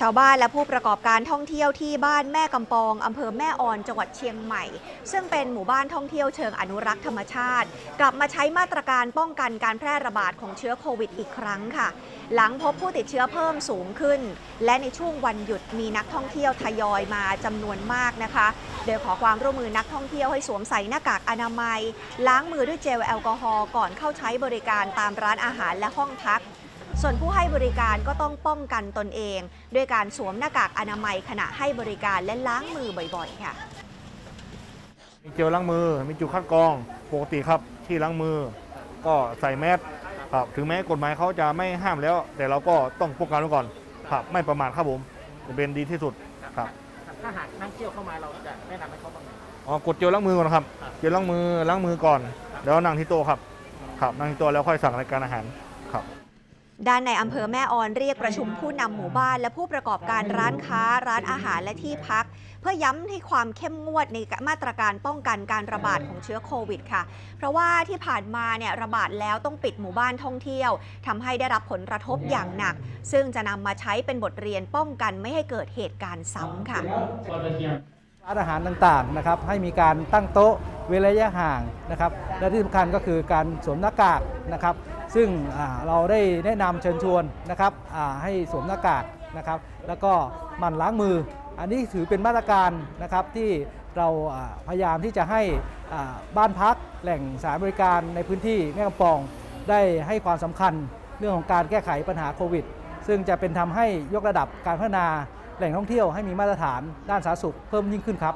ชาวบ้านและผู้ประกอบการท่องเที่ยวที่บ้านแม่กำปองอำเภอแม่ออนจังหวัดเชียงใหม่ ซึ่งเป็นหมู่บ้านท่องเที่ยวเชิงอนุรักษ์ธรรมชาติ กลับมาใช้มาตรการป้องกันการแพร่ระบาดของเชื้อโควิดอีกครั้งค่ะ หลังพบผู้ติดเชื้อเพิ่มสูงขึ้น และในช่วงวันหยุดมีนักท่องเที่ยวทยอยมาจำนวนมากนะคะ โดยขอความร่วมมือนักท่องเที่ยวให้สวมใส่หน้ากากอนามัย ล้างมือด้วยเจลแอลกอฮอล์ก่อนเข้าใช้บริการตามร้านอาหารและห้องพัก ส่วนผู้ให้บริการก็ต้องป้องกันตนเอง ด้วยการสวมหน้ากากอนามัยขณะให้บริการและล้างมือบ่อยๆ ค่ะ มีเจลล้างมือ มีจุดคัดกรอง ปกติครับที่ล้างมือ ก็ใส่แมสครับถึงแม้กฎหมายเขาจะไม่ห้ามแล้ว แต่เราก็ต้องป้องกันไว้ก่อนครับไม่ประมาทครับผมจะเป็นดีที่สุดครับ ถ้าหากนักเที่ยวเข้ามาเราจะแนะนำให้เขาบ้างไหม อ๋อกดเจลล้างมือก่อนครับ เจลล้างมือล้างมือก่อน แล้วนั่งที่โต๊ะครับ ครับนั่งที่โต๊ะแล้วค่อยสั่งรายการอาหารครับ ด้านในอำเภอแม่ออนเรียกประชุมผู้นำหมู่บ้าน และผู้ประกอบการร้านค้า ร้านอาหารและที่พัก เพื่อย้ำให้ความเข้มงวดในมาตรการป้องกันการระบาดของเชื้อโควิดค่ะ เพราะว่าที่ผ่านมาเนี่ยระบาดแล้วต้องปิดหมู่บ้านท่องเที่ยวทำให้ได้รับผลกระทบอย่างหนัก ซึ่งจะนำมาใช้เป็นบทเรียนป้องกันไม่ให้เกิดเหตุการณ์ซ้ำค่ะ ร้านอาหารต่างๆนะครับให้มีการตั้งโต๊ะเว้นระยะห่างนะครับและที่สำคัญก็คือการสวมหน้ากากนะครับซึ่งเราได้แนะนำเชิญชวนนะครับให้สวมหน้ากากนะครับแล้วก็มันล้างมือ อันนี้ถือเป็นมาตรการนะครับที่เราพยายามที่จะให้บ้านพักแหล่งสานบริการในพื้นที่แม่กำปองได้ให้ความสำคัญเรื่องของการแก้ไขปัญหาโควิด ซึ่งจะเป็นทำให้ยกระดับการพัฒนา แหล่งท่องเที่ยวให้มีมาตรฐานด้านสาธารณสุขเพิ่มยิ่งขึ้นครับ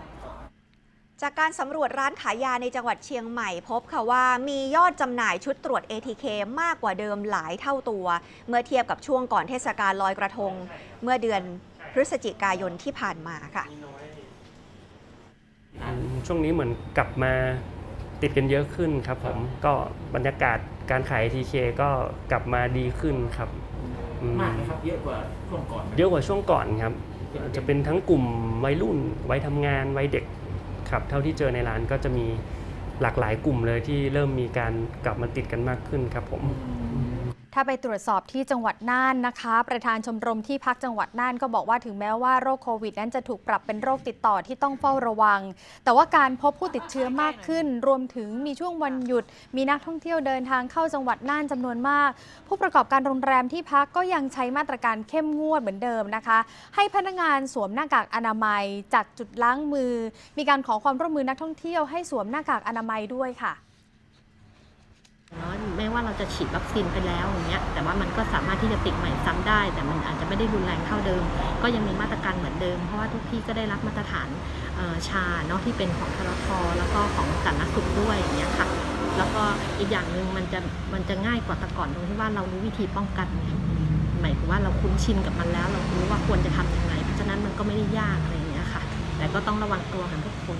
จากการสำรวจร้านขายยาในจังหวัดเชียงใหม่พบค่ะว่ามียอดจำหน่ายชุดตรวจ ATK มากกว่าเดิมหลายเท่าตัว เมื่อเทียบกับช่วงก่อนเทศกาลลอยกระทง เมื่อเดือนพฤศจิกายนที่ผ่านมาค่ะอืมช่วงนี้เหมือนกลับมาติดกันเยอะขึ้นครับผมก็บรรยากาศการขาย TK ก็กลับมาดีขึ้นครับอื มมากไหมครับ เยอะกว่าช่วงก่อนไหมเยอะกว่าช่วงก่อนครับ จะเป็นทั้งกลุ่มวัยรุ่นวัยทำงานวัยเด็กครับ เท่าที่เจอในร้านก็จะมีหลากหลายกลุ่มเลยที่เริ่มมีการกลับมาติดกันมากขึ้นครับผม ถ้าไปตรวจสอบที่จังหวัดน่านนะคะ ประธานชมรมที่พักจังหวัดน่านก็บอกว่าถึงแม้ว่าโรคโควิด นั้นจะถูกปรับเป็นโรคติดต่อที่ต้องเฝ้าระวัง แต่ว่าการพบผู้ติดเชื้อมากขึ้น รวมถึงมีช่วงวันหยุด มีนักท่องเที่ยวเดินทางเข้าจังหวัดน่านจำนวนมาก ผู้ประกอบการโรงแรมที่พักก็ยังใช้มาตรการเข้มงวดเหมือนเดิมนะคะ ให้พนักงานสวมหน้ากากอนามัยจากจุดล้างมือ มีการขอความร่วมมือนักท่องเที่ยวให้สวมหน้ากากอนามัยด้วยค่ะ ว่าเราจะฉีดวัคซีนไปแล้วอย่างเงี้ยแต่ว่ามันก็สามารถที่จะติดใหม่ซ้ำได้ แต่มันอาจจะไม่ได้รุนแรงเท่าเดิม ก็ยังมีมาตรการเหมือนเดิม เพราะว่าทุกที่ก็ได้รับมาตรฐานชาเนาะที่เป็นของทรทแล้วก็ของสาธารณสุขด้วยอย่างเงี้ยค่ะ แล้วก็อีกอย่างหนึ่งมันจะมันจะง่ายกว่าแต่ก่อนตรงที่ว่าเรารู้วิธีป้องกันไงหมายถึงว่าเราคุ้นชินกับมันแล้ว เรารู้ว่าควรจะทำยังไงเพราะฉะนั้นมันก็ไม่ได้ยากอะไรอย่างเงี้ยค่ะ แต่ก็ต้องระวังตัวกันทุกคน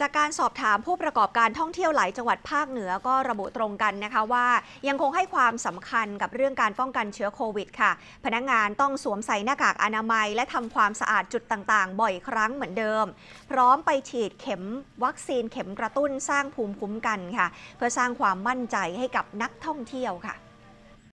จากการสอบถามผู้ประกอบการท่องเที่ยวหลายจังหวัดภาคเหนือก็ระบุตรงกันนะคะว่า ยังคงให้ความสำคัญกับเรื่องการป้องกันเชื้อโควิดค่ะ พนักงานต้องสวมใส่หน้ากากอนามัย และทำความสะอาดจุดต่างๆ บ่อยครั้งเหมือนเดิม พร้อมไปฉีดเข็มวัคซีนเข็มกระตุ้นสร้างภูมิคุ้มกันค่ะ เพื่อสร้างความมั่นใจให้กับนักท่องเที่ยวค่ะ